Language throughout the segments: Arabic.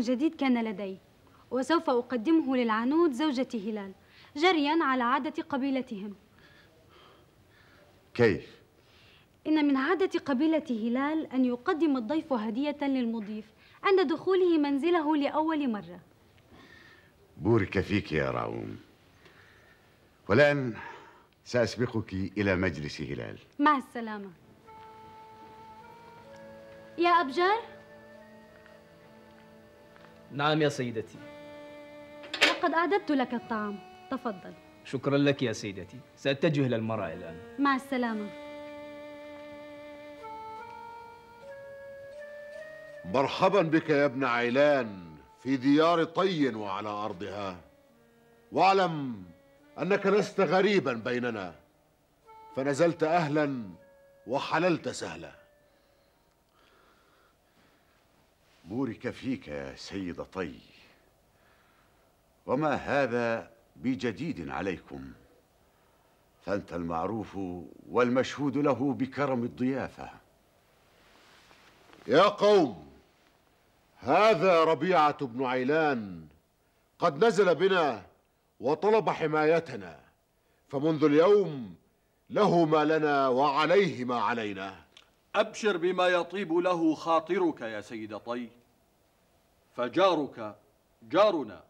جديد كان لدي وسوف أقدمه للعنود زوجة هلال جريا على عادة قبيلتهم. كيف؟ إن من عادة قبيلة هلال أن يقدم الضيف هدية للمضيف عند دخوله منزله لأول مرة. بورك فيك يا راوم. والآن سأسبقك إلى مجلس هلال. مع السلامة. يا أبجار نعم يا سيدتي. لقد أعددت لك الطعام. تفضل. شكرا لك يا سيدتي. سأتجه إلى المرأة الآن. مع السلامة. مرحبا بك يا ابن عيلان في ديار طي وعلى أرضها. واعلم أنك لست غريبا بيننا. فنزلت أهلا وحللت سهلا. بورك فيك يا سيد طي. وما هذا بجديد عليكم؟ فأنت المعروف والمشهود له بكرم الضيافة. يا قوم هذا ربيعة بن عيلان قد نزل بنا وطلب حمايتنا فمنذ اليوم له ما لنا وعليه ما علينا. أبشر بما يطيب له خاطرك يا سيد طي. فجارك جارنا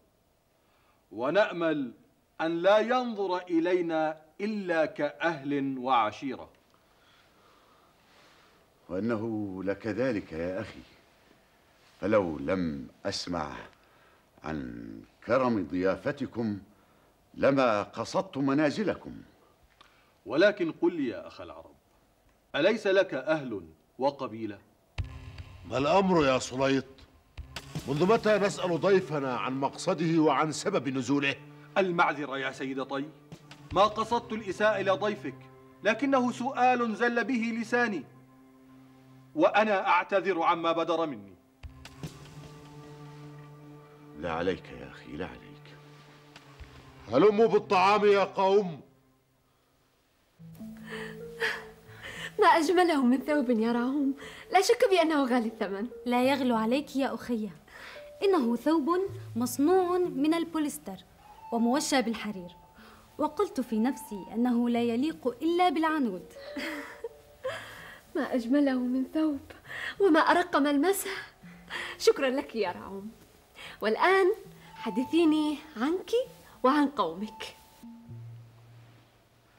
ونأمل أن لا ينظر إلينا إلا كأهل وعشيرة وأنه لكذلك يا أخي فلو لم أسمع عن كرم ضيافتكم لما قصدت منازلكم ولكن قل لي يا أخ العرب أليس لك أهل وقبيلة؟ ما الأمر يا سليط؟ منذ متى نسأل ضيفنا عن مقصده وعن سبب نزوله؟ المعذرة يا سيد طي. ما قصدت الإساءة إلى ضيفك لكنه سؤال زل به لساني. وأنا أعتذر عما بدر مني. لا عليك يا أخي لا عليك. هلموا بالطعام يا قوم. ما أجمله من ثوب يراهم. لا شك بأنه غالي الثمن. لا يغلو عليك يا أخية إنه ثوب مصنوع من البوليستر وموشى بالحرير. وقلت في نفسي أنه لا يليق إلا بالعنود. ما أجمله من ثوب وما أرق ملمسه. شكرا لك يا رعوم. والآن حدثيني عنك وعن قومك.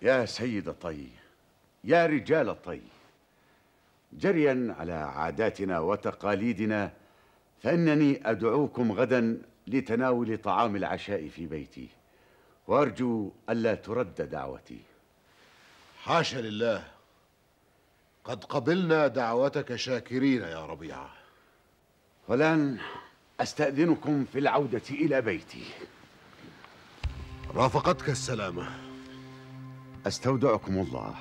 يا سيد طي يا رجال طي جريا على عاداتنا وتقاليدنا فإنني أدعوكم غدا لتناول طعام العشاء في بيتي. وأرجو ألا ترد دعوتي. حاشا لله. قد قبلنا دعوتك شاكرين يا ربيعة. والآن أستأذنكم في العودة إلى بيتي. رافقتك السلامة. أستودعكم الله.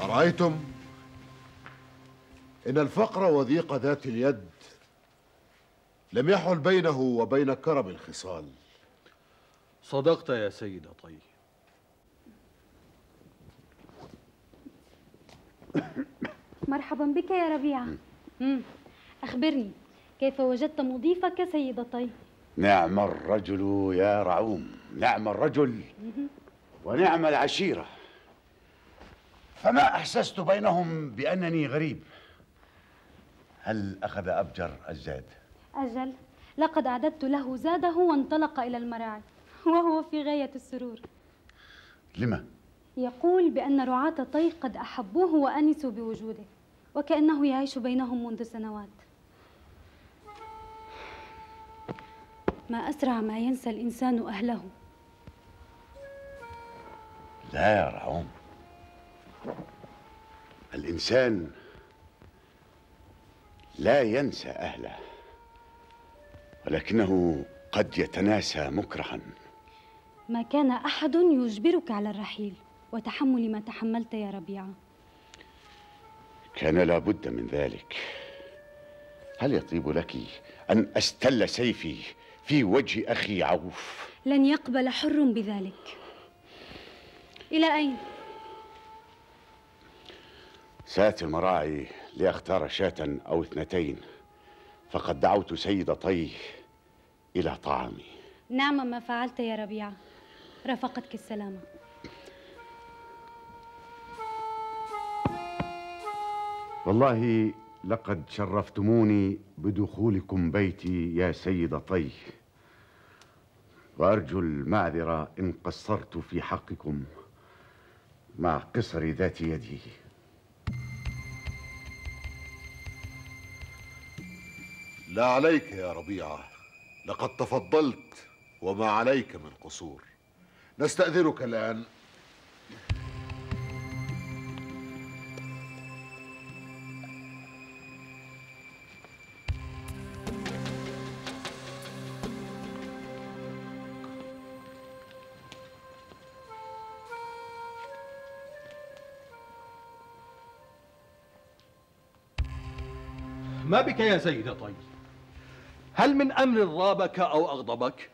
أرأيتم؟ إن الفقر وضيق ذات اليد لم يحل بينه وبين كرم الخصال. صدقت يا سيد طي. مرحبا بك يا ربيعة. أخبرني كيف وجدت مضيفك سيد طي؟ نعم الرجل يا رعوم. نعم الرجل ونعم العشيرة. فما أحسست بينهم بأنني غريب؟ هل أخذ أبجر الزاد؟ أجل لقد أعددت له زاده وانطلق إلى المراعي وهو في غاية السرور. لما؟ يقول بأن رعاة طي قد أحبوه وأنسوا بوجوده وكأنه يعيش بينهم منذ سنوات. ما أسرع ما ينسى الإنسان أهله. لا يا رعوم الإنسان لا ينسى أهله ولكنه قد يتناسى مكرها. ما كان أحد يجبرك على الرحيل وتحمل ما تحملت يا ربيعة. كان لابد من ذلك. هل يطيب لك أن أستل سيفي في وجه أخي عوف؟ لن يقبل حر بذلك. إلى أين؟ سآتي المراعي لأختار شاة أو اثنتين. فقد دعوت سيد طي إلى طعامي. نعم ما فعلت يا ربيعة. رافقتك السلامة. والله لقد شرفتموني بدخولكم بيتي يا سيد طي وأرجو المعذرة إن قصرت في حقكم مع قصر ذات يدي. لا عليك يا ربيعة. لقد تفضلت وما عليك من قصور. نستأذنك الآن. ما بك يا سيد طي هل من أمر رابك أو أغضبك؟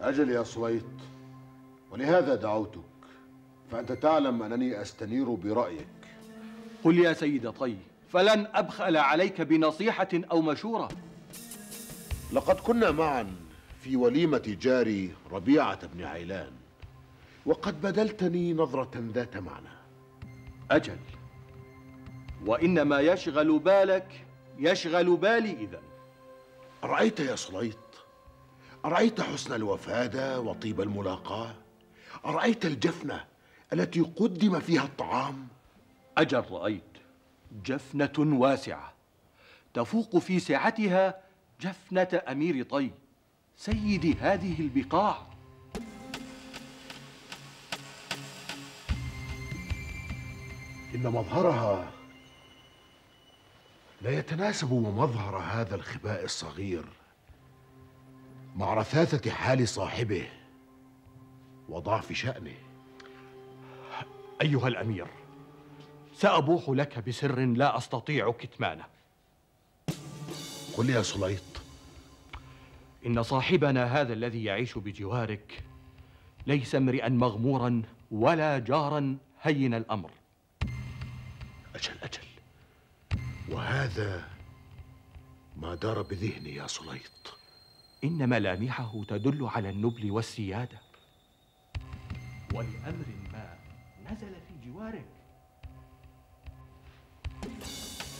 أجل يا صويت ولهذا دعوتك فأنت تعلم أنني أستنير برأيك. قل يا سيد طي فلن أبخل عليك بنصيحة أو مشورة. لقد كنا معا في وليمة جاري ربيعة بن عيلان وقد بدلتني نظرة ذات معنى. أجل وإن ما يشغل بالك يشغل بالي إذا أرأيت يا صليط؟ أرأيت حسن الوفادة وطيب الملاقاة؟ أرأيت الجفنة التي قدم فيها الطعام؟ أجل رأيت جفنة واسعة تفوق في سعتها جفنة أمير طي سيد هذه البقاع. إن مظهرها لا يتناسب مظهر هذا الخباء الصغير مع رثاثة حال صاحبه وضعف شأنه. أيها الأمير سأبوح لك بسر لا أستطيع كتمانه. قل يا سليط. إن صاحبنا هذا الذي يعيش بجوارك ليس امرئا مغمورا ولا جارا هين الأمر. أجل أجل. وهذا ما دار بذهني يا سليط. إن ملامحه تدل على النبل والسيادة. ولأمر ما نزل في جوارك.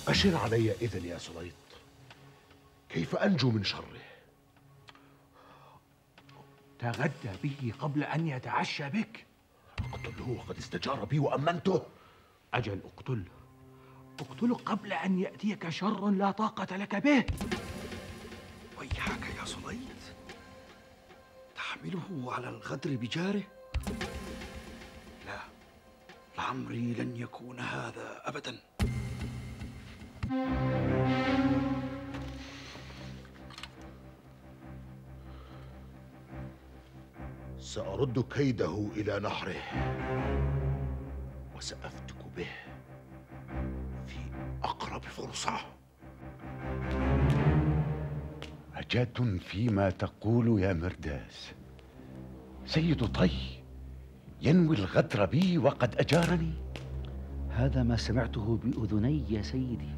أشر علي إذن يا سليط. كيف أنجو من شره؟ تغدى به قبل أن يتعشى بك. أقتله وقد استجار بي وأمنته. أجل أقتله. اقتله قبل أن يأتيك شر لا طاقة لك به. ويحك يا صليت تحمله على الغدر بجاره؟ لا لعمري لن يكون هذا أبدا. سأرد كيده إلى نحره وسأفتك أقرب فرصة. عجاد فيما تقول يا مرداس. سيد طي ينوي الغدر بي وقد أجارني. هذا ما سمعته بأذني يا سيدي.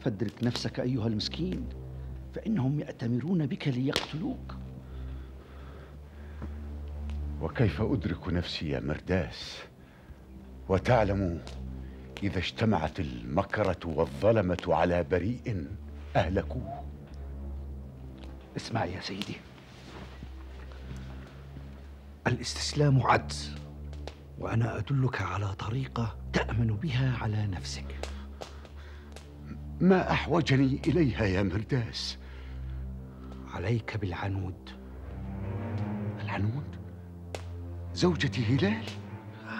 فادرك نفسك أيها المسكين فإنهم يأتمرون بك ليقتلوك. وكيف أدرك نفسي يا مرداس؟ وتعلم إذا اجتمعت المكرة والظلمة على بريء أهلكوه. اسمع يا سيدي. الاستسلام عجز وأنا أدلك على طريقة تأمن بها على نفسك. ما أحوجني إليها يا مرداس؟ عليك بالعنود. العنود؟ زوجة هلال؟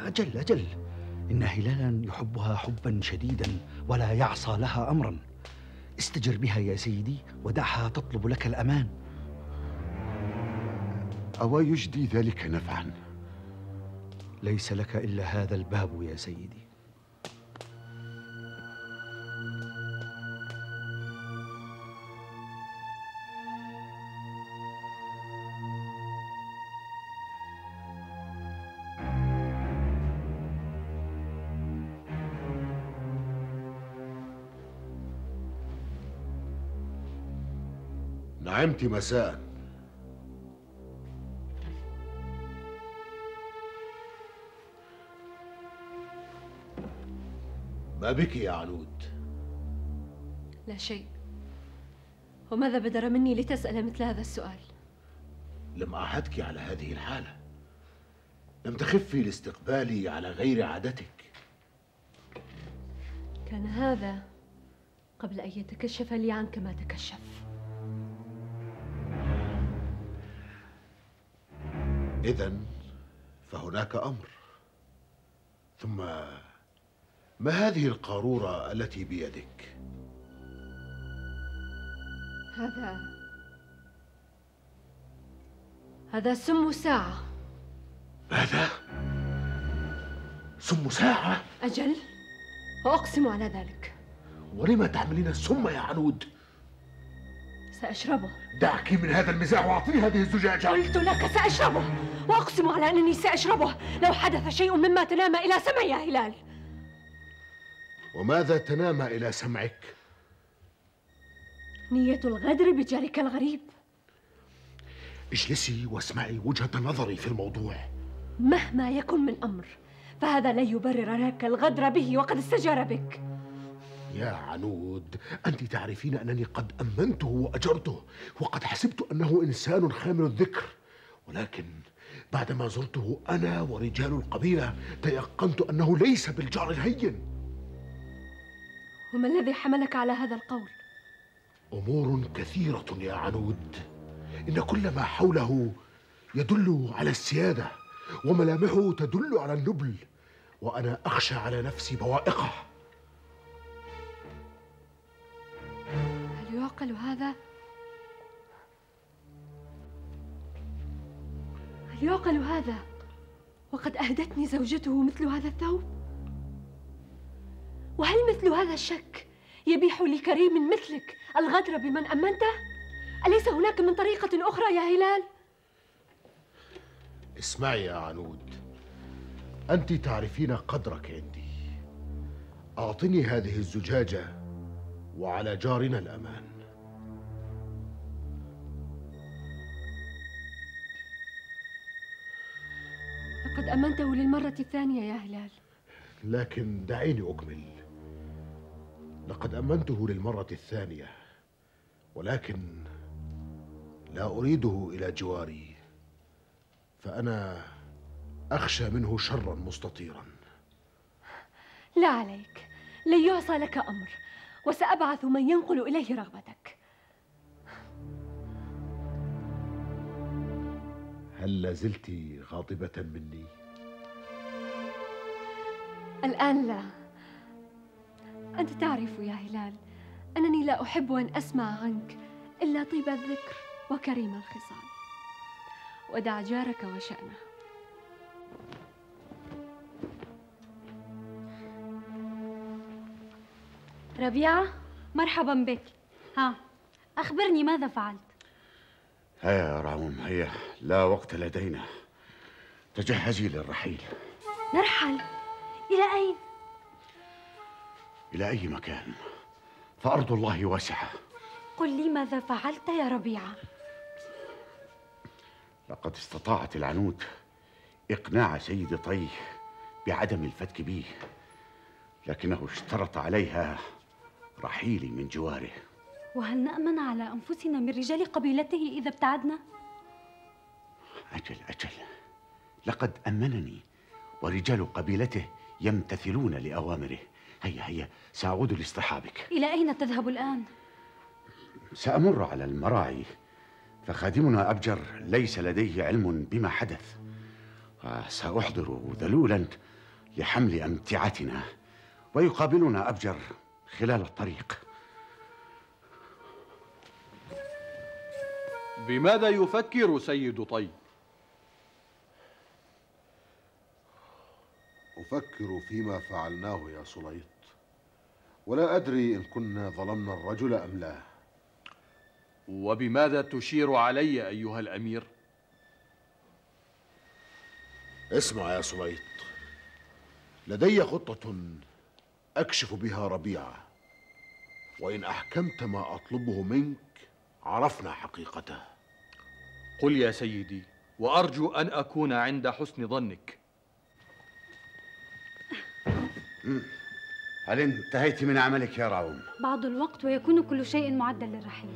أجل أجل. إن هلالا يحبها حبا شديدا ولا يعصى لها أمرا. استجر بها يا سيدي ودعها تطلب لك الأمان. أو يجدي ذلك نفعا؟ ليس لك إلا هذا الباب يا سيدي. نعمت مساء. ما بك يا عنود؟ لا شيء. وماذا بدر مني لتسأل مثل هذا السؤال؟ لم أعهدك على هذه الحالة. لم تخفي لاستقبالي على غير عادتك. كان هذا قبل أن يتكشف لي عنك ما تكشف. إذا فهناك أمر ثم ما هذه القارورة التي بيدك؟ هذا هذا سم ساعة ماذا؟ سم ساعة؟ أجل وأقسم على ذلك ولم تحملين السم يا عنود؟ سأشربه. دعك من هذا المزاح واعطيني هذه الزجاجة. قلت لك سأشربه. وأقسم على أنني سأشربه. لو حدث شيء مما تنام إلى سمعي يا هلال. وماذا تنام إلى سمعك؟ نية الغدر بجارك الغريب. اجلسي واسمعي وجهة نظري في الموضوع. مهما يكن من أمر فهذا لا يبرر لك الغدر به وقد استجار بك. يا عنود أنت تعرفين أنني قد أمنته وأجرته وقد حسبت أنه إنسان خامل الذكر. ولكن بعدما زرته أنا ورجال القبيلة تيقنت أنه ليس بالجار الهين. وما الذي حملك على هذا القول؟ أمور كثيرة يا عنود. إن كل ما حوله يدل على السيادة وملامحه تدل على النبل وأنا أخشى على نفسي بوائقه. يعقل هذا؟ هل يعقل هذا؟ وقد أهدتني زوجته مثل هذا الثوب؟ وهل مثل هذا الشك يبيح لكريم مثلك الغدر بمن أمنته؟ أليس هناك من طريقة أخرى يا هلال؟ اسمعي يا عنود أنت تعرفين قدرك عندي أعطني هذه الزجاجة وعلى جارنا الأمان لقد أمنته للمرة الثانية يا هلال. لكن دعيني أكمل. لقد أمنته للمرة الثانية ولكن لا أريده إلى جواري فأنا أخشى منه شرا مستطيرا. لا عليك لن يعصى لك أمر وسأبعث من ينقل إليه رغبتك. هل لازلت غاضبة مني؟ الآن لا. أنت تعرف يا هلال أنني لا أحب أن أسمع عنك إلا طيب الذكر وكريم الخصال. ودع جارك وشأنه. ربيعة مرحبا بك. ها أخبرني ماذا فعلت؟ هيا يا رعوم هيا. لا وقت لدينا. تجهزي للرحيل. نرحل. إلى أين؟ إلى أي مكان؟ فأرض الله واسعة. قل لي ماذا فعلت يا ربيعة؟ لقد استطاعت العنود إقناع سيد طي بعدم الفتك بي لكنه اشترط عليها رحيلي من جواره. وهل نأمن على أنفسنا من رجال قبيلته إذا ابتعدنا؟ أجل أجل. لقد أمنني ورجال قبيلته يمتثلون لأوامره. هيا هيا سأعود لاصطحابك. إلى أين تذهب الآن؟ سأمر على المراعي فخادمنا أبجر ليس لديه علم بما حدث. وسأحضر ذلولا لحمل أمتعتنا ويقابلنا أبجر خلال الطريق. بماذا يفكر سيد طي أفكر فيما فعلناه يا سليط. ولا أدري إن كنا ظلمنا الرجل أم لا. وبماذا تشير علي أيها الأمير؟ اسمع يا سليط. لدي خطة أكشف بها ربيعة. وإن أحكمت ما أطلبه منك عرفنا حقيقته. قل يا سيدي وأرجو أن أكون عند حسن ظنك. هل انتهيت من عملك يا راوم؟ بعض الوقت ويكون كل شيء معدا للرحيل.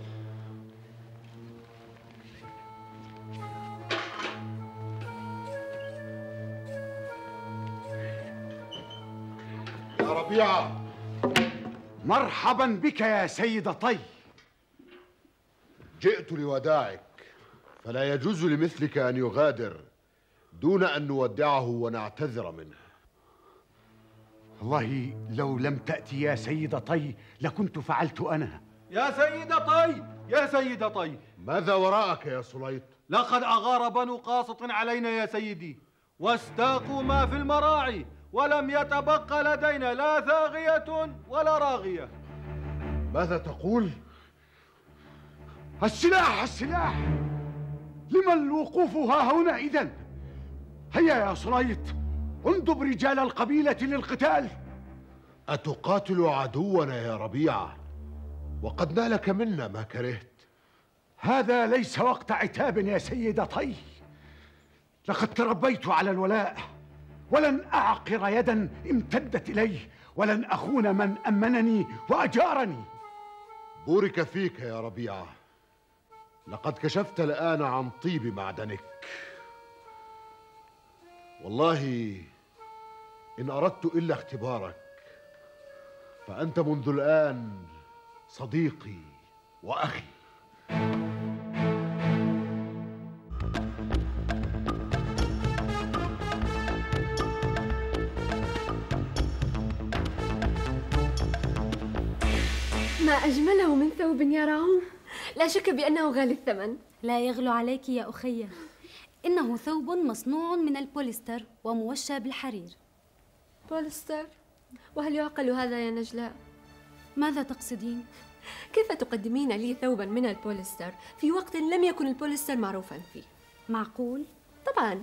يا ربيعة مرحبا بك يا سيد طي جئت لوداعك فلا يجوز لمثلك أن يغادر دون أن نودعه ونعتذر منه. والله لو لم تأتي يا سيد طي لكنت فعلت أنا. يا سيد طي! يا سيد طي! ماذا وراءك يا سليط؟ لقد أغار بنو قاسط علينا يا سيدي. واستاقوا ما في المراعي ولم يتبق لدينا لا ثاغية ولا راغية. ماذا تقول؟ السلاح السلاح! لما الوقوف ها هنا إذن؟ هيا يا سليط اندب رجال القبيلة للقتال! أتقاتل عدونا يا ربيعة وقد نالك منا ما كرهت. هذا ليس وقت عتاب يا سيد طي لقد تربيت على الولاء ولن أعقر يدا امتدت إليه ولن أخون من أمنني وأجارني. بورك فيك يا ربيعة لقد كشفت الآن عن طيب معدنك. والله إن أردت إلا اختبارك فأنت منذ الآن صديقي وأخي. ما أجمله من ثوب يا راهم لا شك بأنه غالي الثمن لا يغلو عليك يا أخي إنه ثوب مصنوع من البوليستر وموشى بالحرير بولستر وهل يعقل هذا يا نجلاء؟ ماذا تقصدين؟ كيف تقدمين لي ثوبا من البوليستر في وقت لم يكن البوليستر معروفا فيه؟ معقول؟ طبعا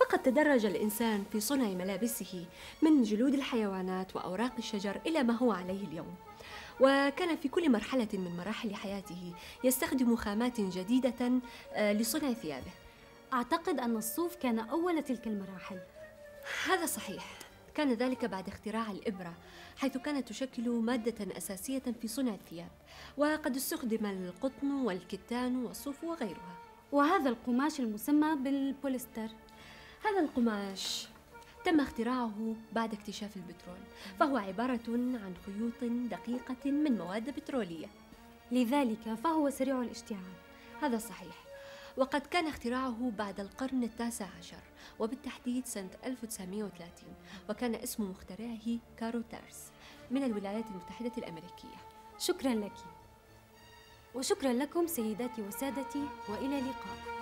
فقد تدرج الإنسان في صنع ملابسه من جلود الحيوانات وأوراق الشجر إلى ما هو عليه اليوم وكان في كل مرحلة من مراحل حياته يستخدم خامات جديدة آه، لصنع ثيابه. أعتقد أن الصوف كان أول تلك المراحل. هذا صحيح. كان ذلك بعد اختراع الإبرة حيث كانت تشكل مادة أساسية في صنع الثياب وقد استخدم القطن والكتان والصوف وغيرها. وهذا القماش المسمى بالبوليستر. هذا القماش تم اختراعه بعد اكتشاف البترول فهو عبارة عن خيوط دقيقة من مواد بترولية. لذلك فهو سريع الاشتعال. هذا صحيح. وقد كان اختراعه بعد القرن التاسع عشر وبالتحديد سنة 1930 وكان اسم مخترعه كارو تارس من الولايات المتحدة الأمريكية. شكرا لك. وشكرا لكم سيداتي وسادتي وإلى اللقاء.